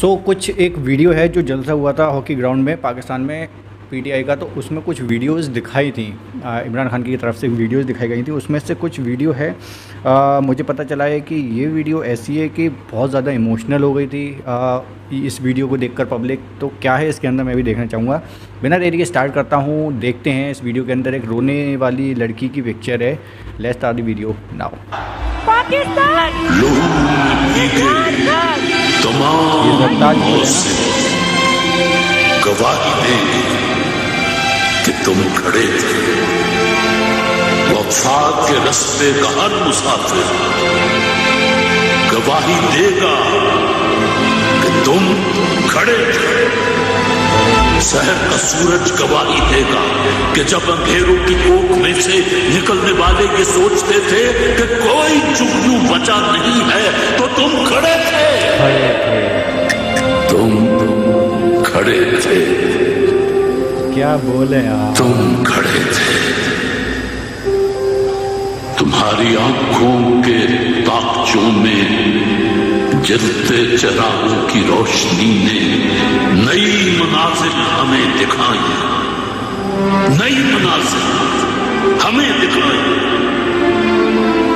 सो so, कुछ एक video है जो जलसा हुआ था हॉकी ग्राउंड में पाकिस्तान में पीटीआई का तो उसमें कुछ वीडियोस दिखाई थी। इमरान खान की तरफ़ से वीडियोस दिखाई गई थी। उसमें से कुछ वीडियो है आ, मुझे पता चला है कि ये वीडियो ऐसी है कि बहुत ज़्यादा इमोशनल हो गई थी। आ, इस वीडियो को देखकर पब्लिक तो क्या है इसके अंदर मैं भी देखना चाहूँगा। बिना देरी के स्टार्ट करता हूँ देखते हैं इस वीडियो के अंदर एक रोने वाली लड़की की पिक्चर है। Lest the video now Pakistan! तमाम गवाही देंगे कि तुम खड़े थे। वफात के रस्ते का हर मुसाफिर गवाही देगा कि तुम खड़े थे। शहर का सूरज गवाही देगा कि जब अंधेरों की कोख में से निकलने वाले ये सोचते थे कि कोई जुगनू बचा नहीं है तो तुम खड़े थे। खड़े थे। तुम खड़े थे। क्या बोले यार तुम खड़े थे। तुम्हारी आँखों के ताकचों में जलते चरागों की रोशनी ने नई मनाजिर हमें दिखाई। नई मनाजिर हमें दिखाई।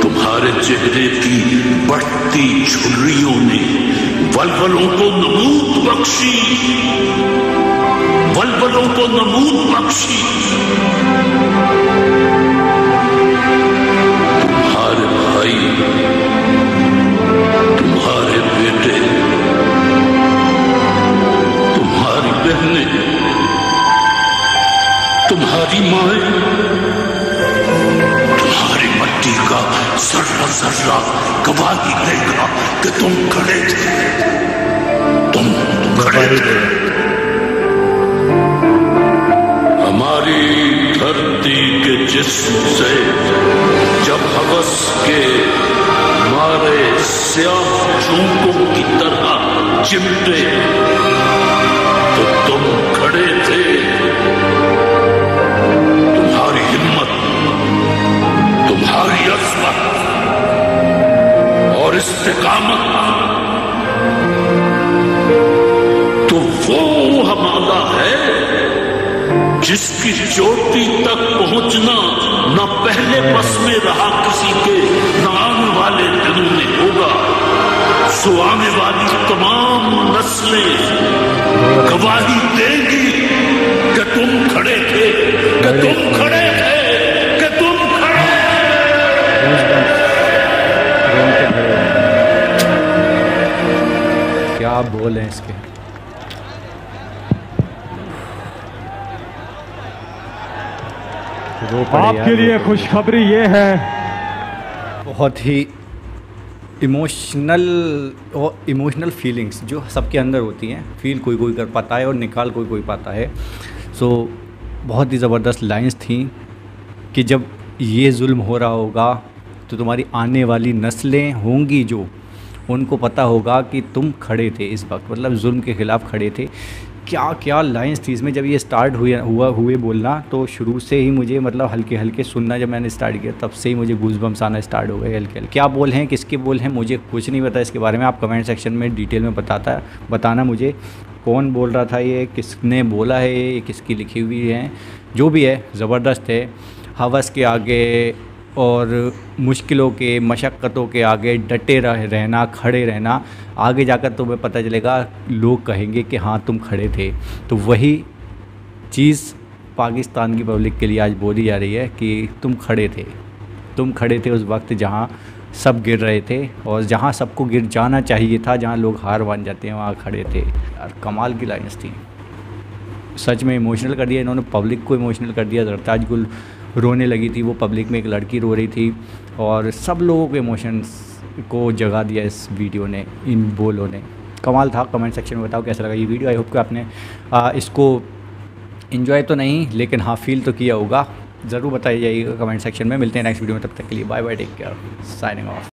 तुम्हारे चेहरे की बढ़ती झुर्रियों ने वलवलों को नमूद बख्शी। वलवलों को नमूद बख्शी। तुम्हारी तुम्हारी माए तुम्हारी मट्टी का सर्रा सर्रा गवाही देगा कि तुम खड़े थे। तुम खड़े थे। हमारी धरती के जिस्म से जब हवस के मारे स्याह चूकों की तरह चिमटे खड़े थे। तुम्हारी हिम्मत, तुम्हारी अजमत और इस्तेकामत तो वो हमारा है जिसकी चोटी तक पहुँचना न पहले बस में रहा किसी के, न आने वाले दिनों में होगा। सो आने वाली तमाम नस्लें गवाही देंगी क्या बोल हैं इसके। आपके लिए खुशखबरी ये है। बहुत ही इमोशनल और इमोशनल फीलिंग्स जो सबके अंदर होती हैं। फील कोई कोई कर पाता है और निकाल कोई कोई पाता है। सो so, बहुत ही ज़बरदस्त लाइंस थी कि जब ये जुल्म हो रहा होगा तो तुम्हारी आने वाली नस्लें होंगी जो उनको पता होगा कि तुम खड़े थे इस वक्त मतलब जुल्म के ख़िलाफ़ खड़े थे। क्या क्या लाइंस थी इसमें? जब ये स्टार्ट हुए, हुआ, हुए बोलना तो शुरू से ही मुझे मतलब हल्के हल्के सुनना जब मैंने स्टार्ट किया, तब से ही मुझे गूज बम्स आना स्टार्ट हो गए हल्के हल्के क्या बोल हैं, किसके बोल हैं, मुझे कुछ नहीं पता इसके बारे में। आप कमेंट सेक्शन में डिटेल में बताता, बताना मुझे कौन बोल रहा था ये, किसने बोला है ये, किसकी लिखी हुई है, जो भी है, ज़बरदस्त है। हवस के आगे और मुश्किलों के, मशक्क़तों के आगे डटे रह, रहना, खड़े रहना, आगे जाकर तुम्हें पता चलेगा, लोग कहेंगे कि हाँ तुम खड़े थे। तो वही चीज़ पाकिस्तान की पब्लिक के लिए आज बोली जा रही है कि तुम खड़े थे। तुम खड़े थे उस वक्त जहाँ सब गिर रहे थे और जहाँ सबको गिर जाना चाहिए था, जहाँ लोग हार मान जाते हैं, वहाँ खड़े थे। यार, कमाल की लाइन्स थी। सच में इमोशनल कर दिया इन्होंने, पब्लिक को इमोशनल कर दिया, जरताज गुल रोने लगी थी वो पब्लिक में एक लड़की रो रही थी और सब लोगों के इमोशंस को जगा दिया इस वीडियो ने इन बोलों ने। कमाल था कमेंट सेक्शन में बताओ कैसा लगा ये वीडियो आई होप कि आपने आ, इसको इन्जॉय तो नहीं लेकिन हाँ फील तो किया होगा। ज़रूर बताइए जाइएगा कमेंट सेक्शन में। मिलते हैं नेक्स्ट वीडियो में तब तक के लिए bye bye take care signing off